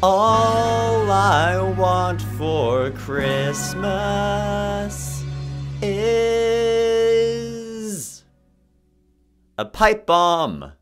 All I want for Christmas is a pipe bomb.